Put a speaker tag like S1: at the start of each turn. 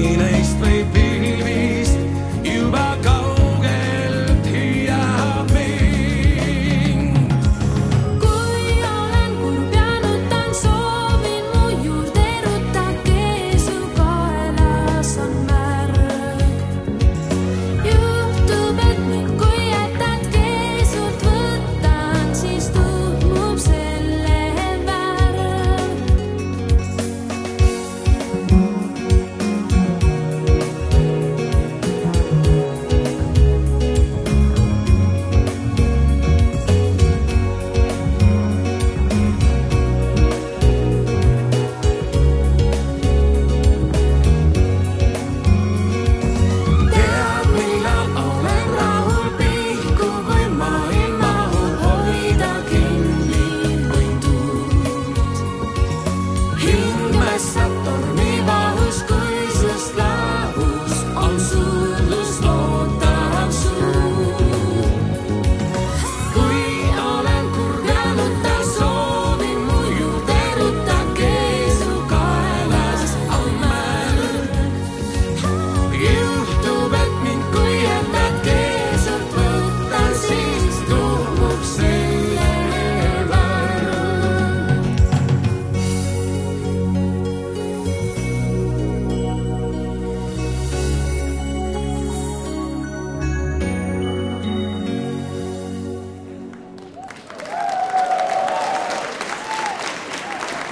S1: pain